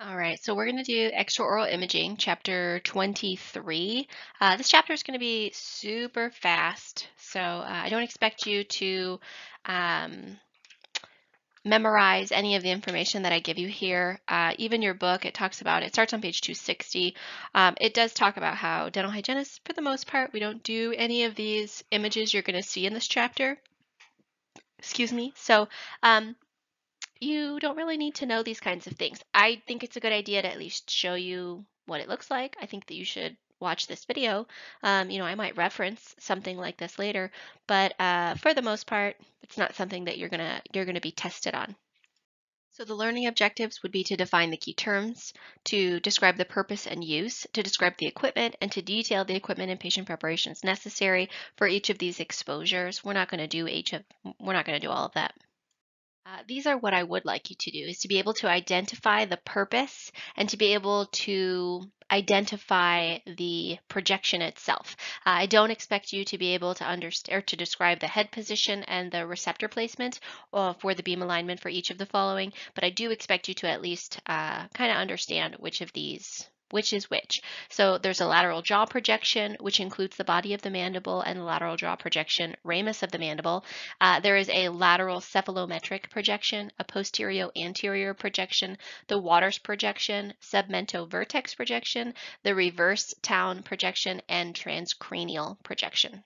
All right, so we're going to do extraoral imaging, chapter 23. Uh, this chapter is going to be super fast, so uh, I don't expect you to um, memorize any of the information that I give you here. Uh, even your book, it talks about, it starts on page 260. Um, it does talk about how dental hygienists, for the most part, we don't do any of these images you're going to see in this chapter. Excuse me. So um, you don't really need to know these kinds of things. I think it's a good idea to at least show you what it looks like. I think that you should watch this video. Um, you know, I might reference something like this later, but uh, for the most part, it's not something that you're gonna you're gonna be tested on. So the learning objectives would be to define the key terms, to describe the purpose and use, to describe the equipment, and to detail the equipment and patient preparations necessary for each of these exposures. We're not going to do each of we're not going to do all of that. Uh, these are what I would like you to do, is to be able to identify the purpose and to be able to identify the projection itself. Uh, I don't expect you to be able to understand or to describe the head position and the receptor placement uh, for the beam alignment for each of the following, but I do expect you to at least uh, kind of understand which of these which is which. So there's a lateral jaw projection, which includes the body of the mandible and the lateral jaw projection, ramus of the mandible. Uh, there is a lateral cephalometric projection, a posterior anterior projection, the Waters projection, submento vertex projection, the reverse Towne projection, and transcranial projection.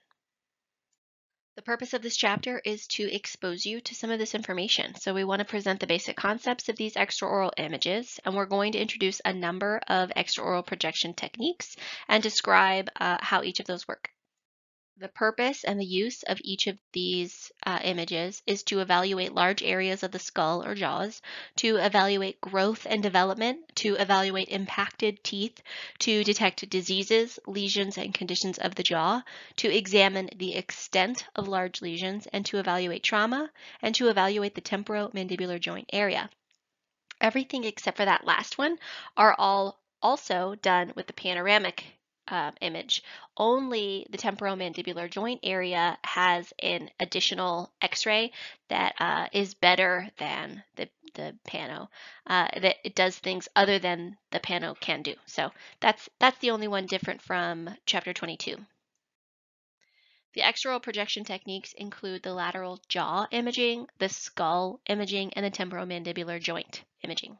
The purpose of this chapter is to expose you to some of this information. So we want to present the basic concepts of these extraoral images, and we're going to introduce a number of extraoral projection techniques and describe uh, how each of those work. The purpose and the use of each of these uh, images is to evaluate large areas of the skull or jaws, to evaluate growth and development, to evaluate impacted teeth, to detect diseases, lesions, and conditions of the jaw, to examine the extent of large lesions, and to evaluate trauma, and to evaluate the temporomandibular joint area. Everything except for that last one are all also done with the panoramic uh, image. Only the temporomandibular joint area has an additional x-ray that uh, is better than the, the pano, uh, that it does things other than the pano can do. So that's, that's the only one different from chapter 22. The extraoral projection techniques include the lateral jaw imaging, the skull imaging, and the temporomandibular joint imaging.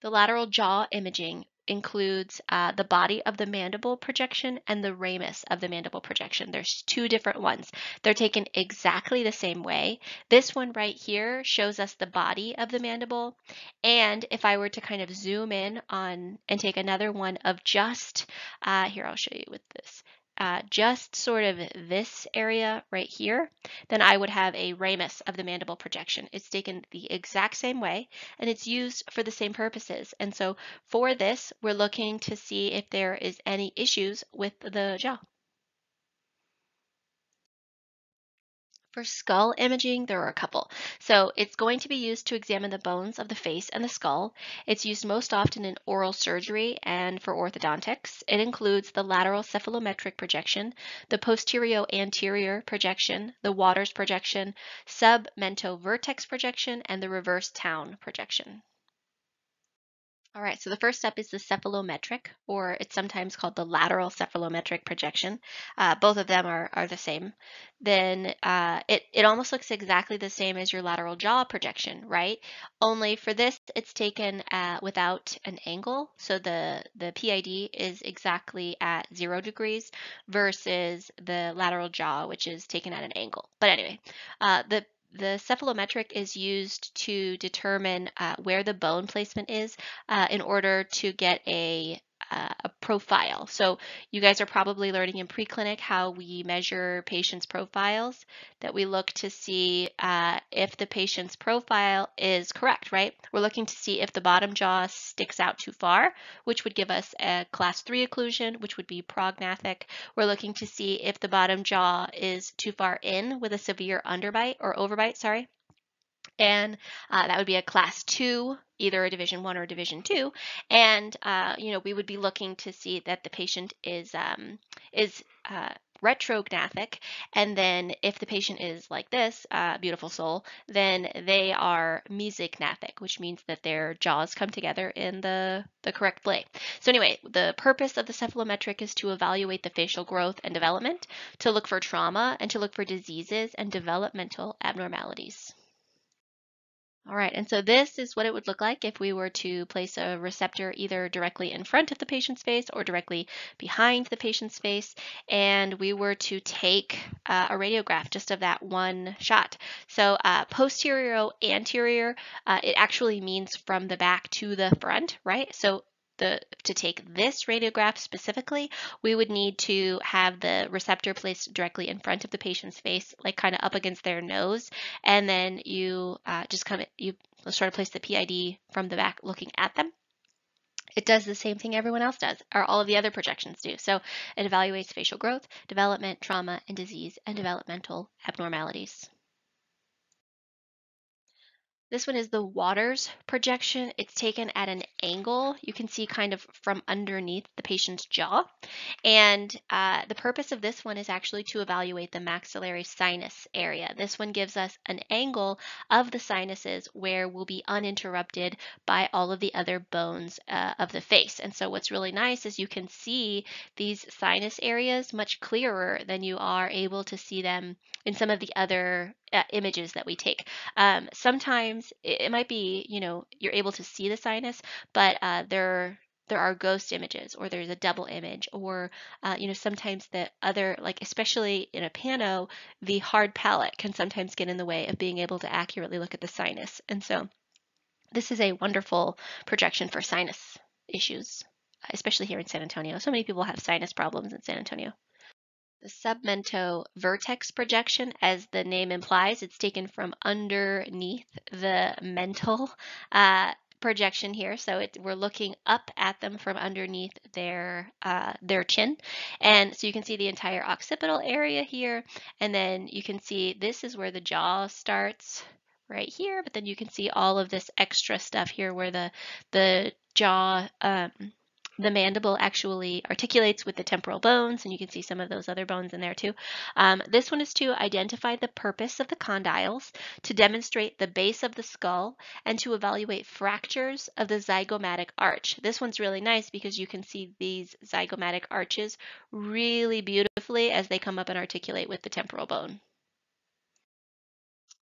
The lateral jaw imaging includes uh, the body of the mandible projection and the ramus of the mandible projection. There's two different ones. They're taken exactly the same way. This one right here shows us the body of the mandible. And if I were to kind of zoom in on and take another one of just, uh, here I'll show you with this, uh, just sort of this area right here, then I would have a ramus of the mandible projection. It's taken the exact same way and it's used for the same purposes. And so for this, we're looking to see if there is any issues with the jaw. For skull imaging, there are a couple. So it's going to be used to examine the bones of the face and the skull. It's used most often in oral surgery and for orthodontics. It includes the lateral cephalometric projection, the posterior anterior projection, the Waters projection, submento vertex projection, and the reverse Towne projection. All right, so the first step is the cephalometric, or it's sometimes called the lateral cephalometric projection. Uh, both of them are, are the same. Then uh, it, it almost looks exactly the same as your lateral jaw projection, right? Only for this, it's taken uh, without an angle. So the, the PID is exactly at zero degrees versus the lateral jaw, which is taken at an angle. But anyway, uh, the the cephalometric is used to determine uh, where the bone placement is uh, in order to get a a profile. So you guys are probably learning in preclinic how we measure patients' profiles, that we look to see uh, if the patient's profile is correct, right? We're looking to see if the bottom jaw sticks out too far, which would give us a class 3 occlusion, which would be prognathic. We're looking to see if the bottom jaw is too far in with a severe underbite or overbite, sorry and uh, that would be a class two, either a division one or division two. And uh, you know, we would be looking to see that the patient is um, is uh, retrognathic. And then if the patient is like this, uh, beautiful soul, then they are mesognathic, which means that their jaws come together in the, the correct way. So anyway, the purpose of the cephalometric is to evaluate the facial growth and development, to look for trauma, and to look for diseases and developmental abnormalities. All right, and so this is what it would look like if we were to place a receptor either directly in front of the patient's face or directly behind the patient's face, and we were to take uh, a radiograph just of that one shot. So uh, posterior anterior, uh, it actually means from the back to the front, right? So the, to take this radiograph specifically, we would need to have the receptor placed directly in front of the patient's face, like kind of up against their nose, and then you uh, just kind of you sort of place the PID from the back, looking at them. It does the same thing everyone else does, or all of the other projections do. So it evaluates facial growth, development, trauma, and disease, and developmental abnormalities. This one is the Waters projection. It's taken at an angle. You can see kind of from underneath the patient's jaw. And uh, the purpose of this one is actually to evaluate the maxillary sinus area. This one gives us an angle of the sinuses where we'll be uninterrupted by all of the other bones uh, of the face. And so what's really nice is you can see these sinus areas much clearer than you are able to see them in some of the other uh, images that we take. Um, sometimes it, it, might be, you know, you're able to see the sinus, but uh, there there are ghost images or there's a double image or uh, you know sometimes the other like especially in a pano the hard palate can sometimes get in the way of being able to accurately look at the sinus. And so this is a wonderful projection for sinus issues especially here in San Antonio. So many people have sinus problems in San Antonio the submento vertex projection, as the name implies, it's taken from underneath the mental uh, projection here. So it, we're looking up at them from underneath their uh, their chin. And so you can see the entire occipital area here. And then you can see this is where the jaw starts right here, but then you can see all of this extra stuff here where the the jaw um, the mandible actually articulates with the temporal bones, and you can see some of those other bones in there too. Um, this one is to identify the purpose of the condyles, to demonstrate the base of the skull, and to evaluate fractures of the zygomatic arch. This one's really nice because you can see these zygomatic arches really beautifully as they come up and articulate with the temporal bone.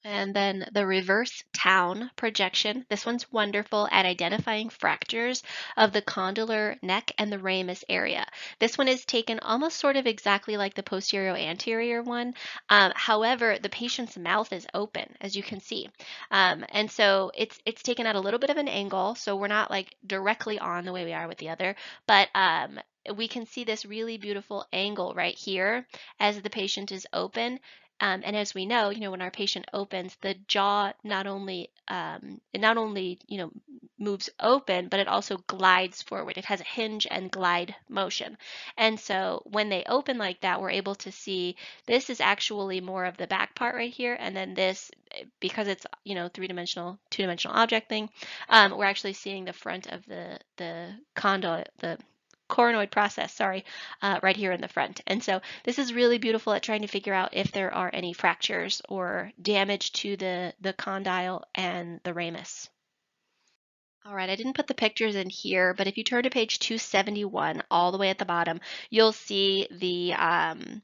And then the reverse Towne projection. This one's wonderful at identifying fractures of the condylar neck and the ramus area. This one is taken almost sort of exactly like the posterior anterior one. Um, however, the patient's mouth is open, as you can see. Um, and so it's it's taken at a little bit of an angle, so we're not like directly on the way we are with the other, but um, we can see this really beautiful angle right here as the patient is open um, and as we know, you know, when our patient opens, the jaw not only um, it not only you know moves open, but it also glides forward. It has a hinge and glide motion. And so when they open like that, we're able to see this is actually more of the back part right here, and then this because it's you know three-dimensional, two-dimensional object thing, um, we're actually seeing the front of the the condo the coronoid process, sorry, uh, right here in the front. And so this is really beautiful at trying to figure out if there are any fractures or damage to the, the condyle and the ramus. All right, I didn't put the pictures in here, but if you turn to page 271, all the way at the bottom, you'll see the um,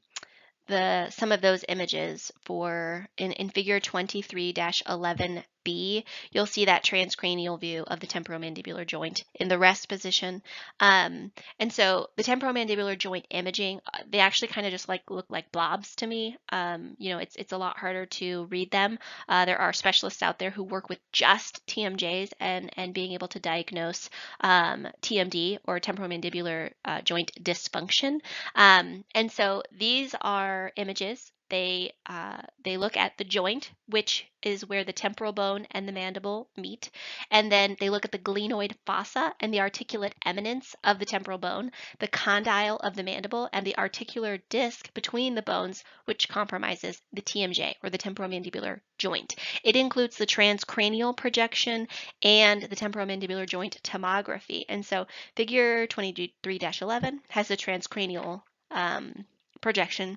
the some of those images for in, in figure 23-11 B, you'll see that transcranial view of the temporomandibular joint in the rest position. Um, and so the temporomandibular joint imaging, uh, they actually kind of just like look like blobs to me. Um, you know, it's it's a lot harder to read them. Uh, there are specialists out there who work with just TMJs and and being able to diagnose um, TMD or temporomandibular uh, joint dysfunction. Um, and so these are images they uh, they look at the joint, which is where the temporal bone and the mandible meet, and then they look at the glenoid fossa and the articulate eminence of the temporal bone, the condyle of the mandible, and the articular disc between the bones, which compromises the TMJ or the temporomandibular joint. It includes the transcranial projection and the temporomandibular joint tomography. And so, Figure 23-11 has the transcranial um, projection.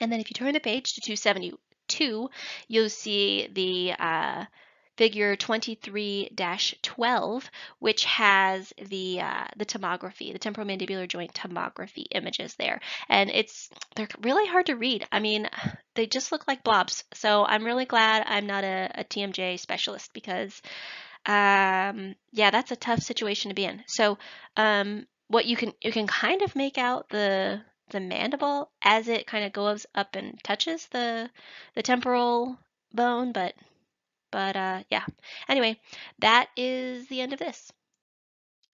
And then if you turn the page to 272, you'll see the uh, figure 23-12, which has the uh, the tomography, the temporomandibular joint tomography images there. And it's they're really hard to read. I mean, they just look like blobs. So I'm really glad I'm not a, a TMJ specialist because um, yeah, that's a tough situation to be in. So um, what you can you can kind of make out the the mandible as it kind of goes up and touches the the temporal bone, but but uh, yeah. Anyway, that is the end of this.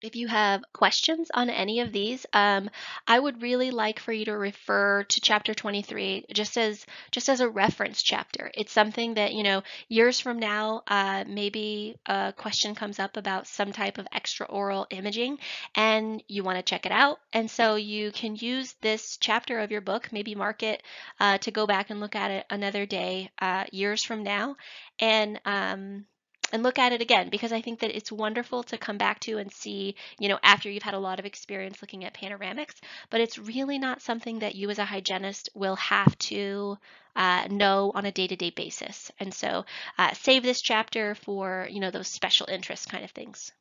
If you have questions on any of these, um, I would really like for you to refer to chapter 23 just as just as a reference chapter. It's something that you know years from now, uh, maybe a question comes up about some type of extraoral imaging, and you want to check it out, and so you can use this chapter of your book, maybe mark it uh, to go back and look at it another day, uh, years from now, and um, and look at it again because I think that it's wonderful to come back to and see, you know, after you've had a lot of experience looking at panoramics, but it's really not something that you as a hygienist will have to uh, know on a day-to-day basis. And so uh, save this chapter for, you know, those special interest kind of things.